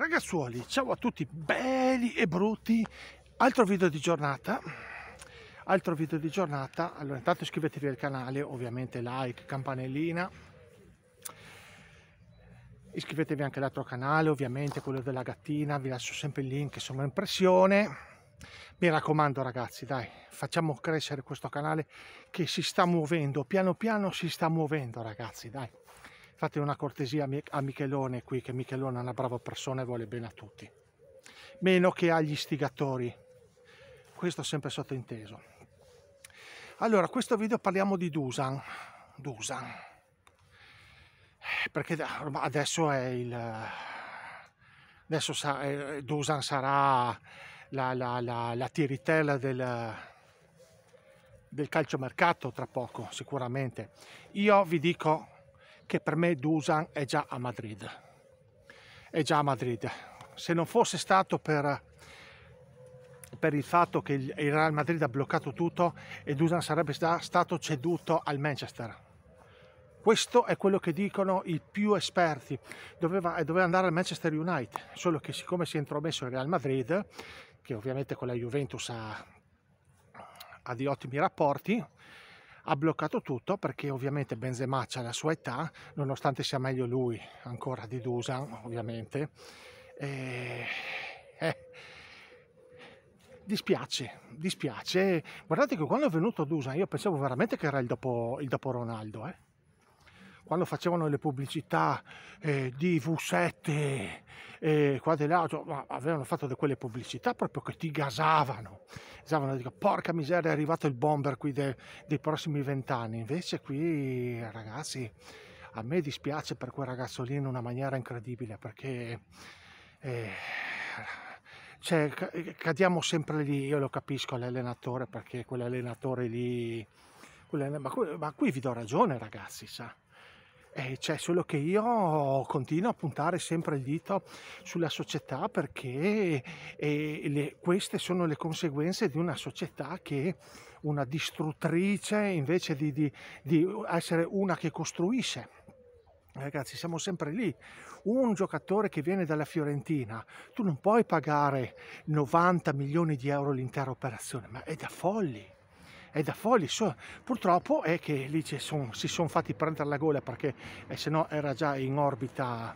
Ragazzuoli, ciao a tutti belli e brutti, altro video di giornata, altro video di giornata, allora intanto iscrivetevi al canale, ovviamente like, campanellina, iscrivetevi anche all'altro canale, ovviamente quello della gattina, vi lascio sempre il link insomma impressione, mi raccomando ragazzi dai, facciamo crescere questo canale che si sta muovendo, piano piano si sta muovendo ragazzi dai fate una cortesia a Michelone qui, che Michelone è una brava persona e vuole bene a tutti. Meno che agli istigatori. Questo sempre sottointeso. Allora, questo video parliamo di Dusan. Dusan. Perché adesso è il... Adesso sa, eh, Dusan sarà la, la, la, la tiritella del, del calciomercato tra poco, sicuramente. Io vi dico che per me Dusan è già a Madrid. È già a Madrid. Se non fosse stato per, per il fatto che il Real Madrid ha bloccato tutto e Dusan sarebbe stato ceduto al Manchester. Questo è quello che dicono i più esperti. Doveva, doveva andare al Manchester United, solo che siccome si è intromesso il Real Madrid, che ovviamente con la Juventus ha, ha di ottimi rapporti, ha bloccato tutto perché ovviamente Benzema ha la sua età, nonostante sia meglio lui ancora di Dusan ovviamente. E... Eh, dispiace, dispiace. Guardate che quando è venuto Dusan io pensavo veramente che era il dopo, il dopo Ronaldo. Eh? Quando facevano le pubblicità eh, di V7 eh, qua di là, cioè, avevano fatto quelle pubblicità proprio che ti gasavano. gasavano dico, porca miseria è arrivato il bomber qui de, dei prossimi vent'anni. Invece qui ragazzi a me dispiace per quel ragazzo lì in una maniera incredibile perché eh, cioè, cadiamo sempre lì, io lo capisco l'allenatore perché quell'allenatore lì, ma, qui, ma qui vi do ragione ragazzi, sa eh, c'è solo che io continuo a puntare sempre il dito sulla società perché eh, le, queste sono le conseguenze di una società che è una distruttrice invece di, di, di essere una che costruisce. Ragazzi, siamo sempre lì. Un giocatore che viene dalla Fiorentina, tu non puoi pagare 90 milioni di euro l'intera operazione, ma è da folli è da folli. Purtroppo è che lì son, si sono fatti prendere la gola perché eh, se no era già in orbita,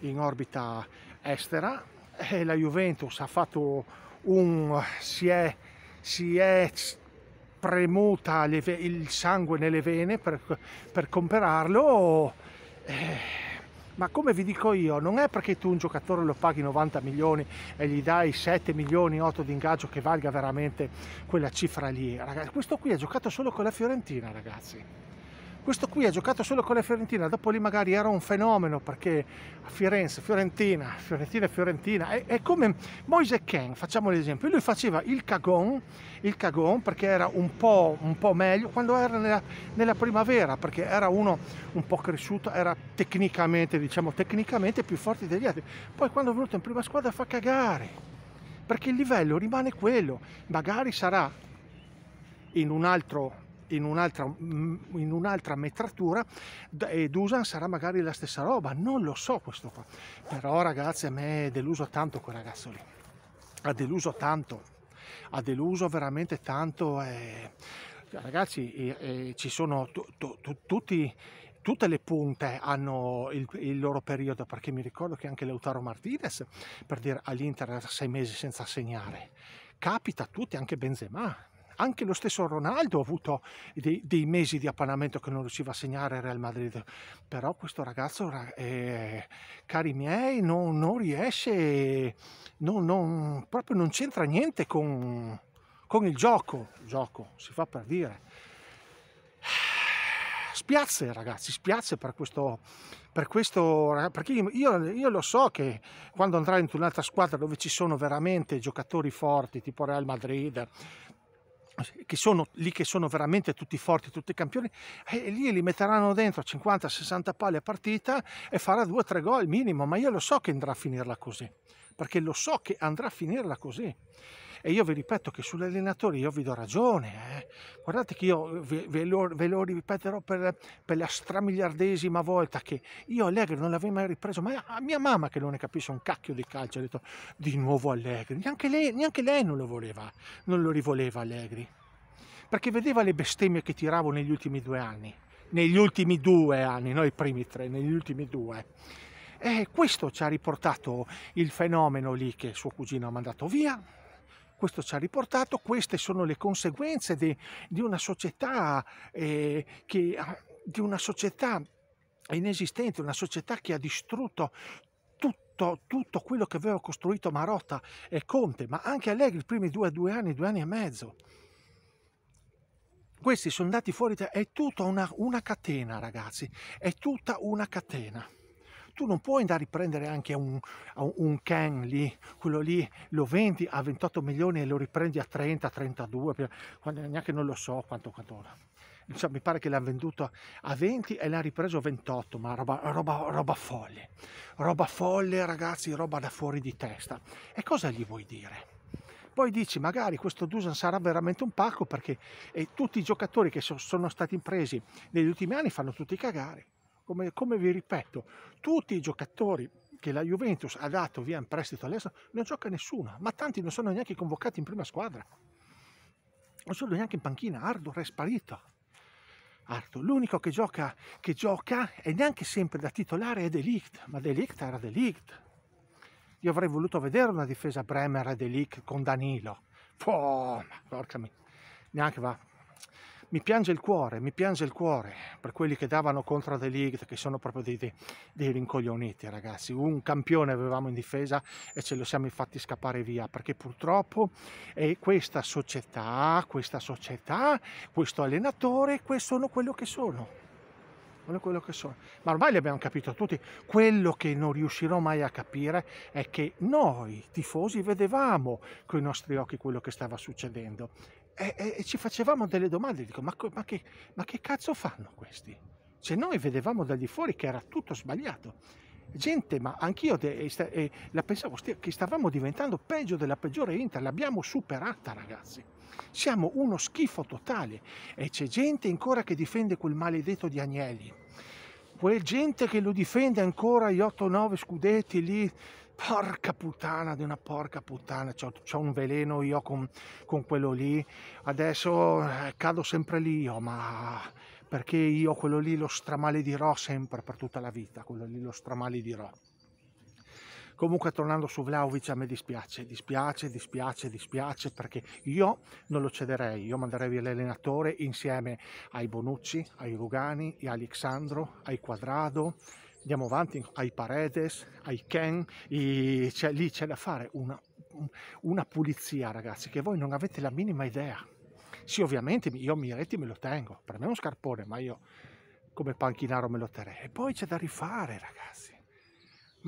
in orbita estera e la Juventus ha fatto un... si è, si è premuta il sangue nelle vene per, per comprarlo. Eh, ma come vi dico io, non è perché tu un giocatore lo paghi 90 milioni e gli dai 7 milioni, 8 di ingaggio che valga veramente quella cifra lì. Ragazzi, questo qui ha giocato solo con la Fiorentina, ragazzi questo qui ha giocato solo con la Fiorentina, dopo lì magari era un fenomeno perché a Firenze, Fiorentina, Fiorentina Fiorentina, è, è, come Moise Ken, facciamo l'esempio, lui faceva il cagon, il cagon perché era un po', un po meglio quando era nella, nella, primavera, perché era uno un po' cresciuto, era tecnicamente, diciamo, tecnicamente più forte degli altri, poi quando è venuto in prima squadra fa cagare, perché il livello rimane quello, magari sarà in un altro in un'altra, mm, in un'altra metratura e Dusan sarà magari la stessa roba, non lo so questo qua. Però ragazzi a me è deluso tanto quel ragazzo lì, ha deluso tanto, ha deluso veramente tanto. E... Ragazzi, e, e ci sono tutti tutte le punte hanno il, il, loro periodo perché mi ricordo che anche Lautaro Martinez per dire all'Inter sei mesi senza segnare capita a tutti anche Benzema anche lo stesso Ronaldo ha avuto dei, dei mesi di appannamento che non riusciva a segnare Real Madrid, però questo ragazzo, eh, cari miei, non, non riesce, non, non, proprio non c'entra niente con, con il gioco, il gioco si fa per dire. Spiazze ragazzi, spiazze per questo, per questo perché io, io, lo so che quando andrai in un'altra squadra dove ci sono veramente giocatori forti tipo Real Madrid, che sono lì che sono veramente tutti forti, tutti campioni, e lì li metteranno dentro 50-60 palle a partita e farà 2-3 gol minimo, ma io lo so che andrà a finirla così, perché lo so che andrà a finirla così. E io vi ripeto che sull'allenatore io vi do ragione. Eh. Guardate che io ve, ve, lo, ve lo, ripeterò per, per, la stramiliardesima volta che io Allegri non l'avevo mai ripreso, ma a mia mamma che non ne capisce un cacchio di calcio ha detto di nuovo Allegri. Neanche lei, neanche lei non lo voleva, non lo rivoleva Allegri. Perché vedeva le bestemmie che tiravo negli ultimi due anni. Negli ultimi due anni, non i primi tre, negli ultimi due e questo ci ha riportato il fenomeno lì che suo cugino ha mandato via, questo ci ha riportato, queste sono le conseguenze di, di una società eh, che, di una società inesistente, una società che ha distrutto tutto, tutto, quello che aveva costruito Marotta e Conte, ma anche Allegri i primi due, due anni, due anni e mezzo. Questi sono andati fuori, è tutta una, una catena ragazzi, è tutta una catena tu non puoi andare a riprendere anche un, un Ken lì, quello lì lo vendi a 28 milioni e lo riprendi a 30, 32, neanche non lo so quanto, quanto cioè, mi pare che l'ha venduto a 20 e l'ha ripreso a 28, ma roba, roba, roba folle, roba folle ragazzi, roba da fuori di testa. E cosa gli vuoi dire? Poi dici magari questo Dusan sarà veramente un pacco perché tutti i giocatori che so, sono stati presi negli ultimi anni fanno tutti cagare come, come vi ripeto, tutti i giocatori che la Juventus ha dato via in prestito all'estero non gioca nessuno, ma tanti non sono neanche convocati in prima squadra. Non sono neanche in panchina, Ardo è sparito. Ardo, l'unico che gioca, che gioca e neanche sempre da titolare è Delict, ma Delict era Delict. Io avrei voluto vedere una difesa Bremer e Delict con Danilo. Oh, porca neanche va mi piange il cuore, mi piange il cuore per quelli che davano contro The League, che sono proprio dei, dei, dei, rincoglioniti ragazzi. Un campione avevamo in difesa e ce lo siamo infatti scappare via, perché purtroppo è questa società, questa società, questo allenatore, sono quello che sono. Quello che sono. Ma ormai l'abbiamo capito tutti. Quello che non riuscirò mai a capire è che noi tifosi vedevamo con i nostri occhi quello che stava succedendo e, e, e ci facevamo delle domande, dico, ma, ma, che, ma che cazzo fanno questi? Cioè noi vedevamo da di fuori che era tutto sbagliato. Gente, ma anch'io eh, la pensavo che stavamo diventando peggio della peggiore Inter, l'abbiamo superata ragazzi. Siamo uno schifo totale e c'è gente ancora che difende quel maledetto di Agnelli. Quel gente che lo difende ancora gli 8-9 scudetti lì porca puttana di una porca puttana, c'ho, un veleno io con, con quello lì, adesso eh, cado sempre lì io, ma perché io quello lì lo stramaledirò sempre per tutta la vita, quello lì lo stramaledirò. Comunque tornando su Vlaovic a me dispiace, dispiace, dispiace, dispiace perché io non lo cederei, io manderei via l'allenatore insieme ai Bonucci, ai Rugani, ai Alexandro, ai Quadrado, andiamo avanti ai Paredes, ai Ken, e cioè, lì c'è da fare una, una pulizia ragazzi che voi non avete la minima idea. Sì, ovviamente io Miretti me lo tengo, per me è un scarpone, ma io come panchinaro me lo terrei. E poi c'è da rifare ragazzi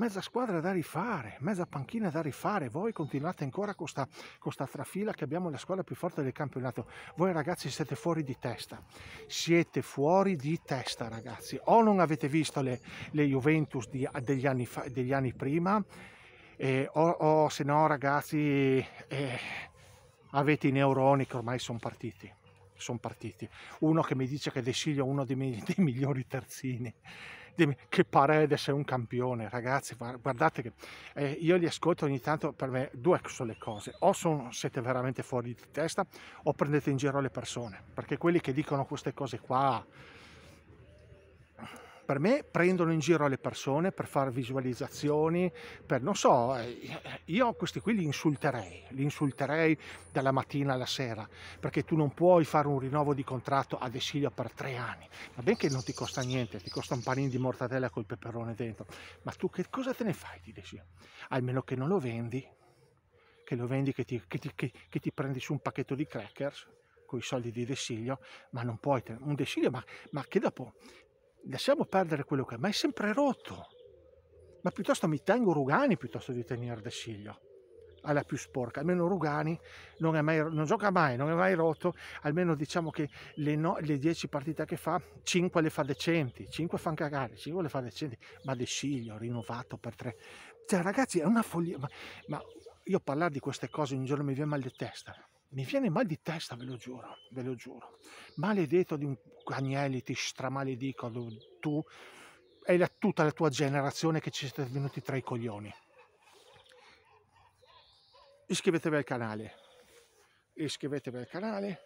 mezza squadra da rifare, mezza panchina da rifare, voi continuate ancora con questa trafila che abbiamo la squadra più forte del campionato, voi ragazzi siete fuori di testa, siete fuori di testa ragazzi, o non avete visto le, le Juventus di, degli, anni fa, degli, anni prima, eh, o, o, se no ragazzi eh, avete i neuroni che ormai sono partiti, sono partiti, uno che mi dice che De Siglio è uno dei, dei migliori terzini, che Paredes è un campione, ragazzi, guardate che eh, io li ascolto ogni tanto, per me due sono le cose, o sono, siete veramente fuori di testa o prendete in giro le persone, perché quelli che dicono queste cose qua per me prendono in giro le persone per fare visualizzazioni, per non so, eh, io questi qui li insulterei, li insulterei dalla mattina alla sera, perché tu non puoi fare un rinnovo di contratto ad esilio per tre anni, va bene che non ti costa niente, ti costa un panino di mortadella col peperone dentro, ma tu che cosa te ne fai di desilio? Almeno che non lo vendi, che lo vendi, che ti, che ti, che, che ti prendi su un pacchetto di crackers, con i soldi di Desilio, ma non puoi un Desilio, ma, ma che dopo lasciamo perdere quello che è, ma è sempre rotto. Ma piuttosto mi tengo Rugani piuttosto di tenere De Siglio alla più sporca, almeno Rugani non, mai, non, gioca mai, non è mai rotto, almeno diciamo che le, no, le 10 partite che fa, 5 le fa decenti, 5 fanno cagare, 5 le fa decenti, ma De Siglio rinnovato per 3. Cioè ragazzi è una follia, ma, ma io parlare di queste cose un giorno mi viene mal di testa. Mi viene mal di testa, ve lo giuro, ve lo giuro. Maledetto di un Agnelli, ti stramaledico, tu e la, tutta la tua generazione che ci siete venuti tra i coglioni. Iscrivetevi al canale, iscrivetevi al canale,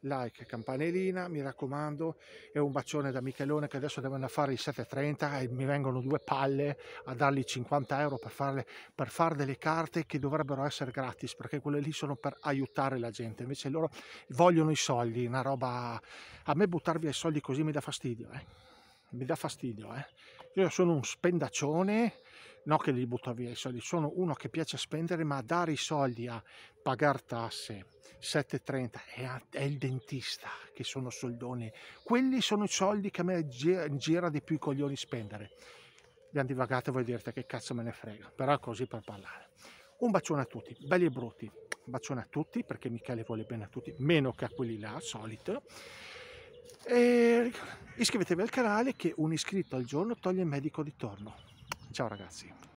like, campanellina, mi raccomando, e un bacione da Michelone che adesso devono fare il 7.30 e mi vengono due palle a dargli 50 euro per, farle, per fare delle carte che dovrebbero essere gratis perché quelle lì sono per aiutare la gente, invece loro vogliono i soldi, una roba... A me buttar via i soldi così mi dà fastidio, eh? mi dà fastidio. Eh? Io sono un spendaccione, non che li butto via i soldi, sono uno che piace spendere, ma dare i soldi a pagare tasse, 7,30 è, è il dentista che sono soldoni. Quelli sono i soldi che a me gira, di più i coglioni spendere. Abbiamo divagato, voi direte che cazzo me ne frega, però è così per parlare. Un bacione a tutti, belli e brutti. Un bacione a tutti, perché Michele vuole bene a tutti, meno che a quelli là, solito. E iscrivetevi al canale che un iscritto al giorno toglie il medico di torno. Ciao ragazzi.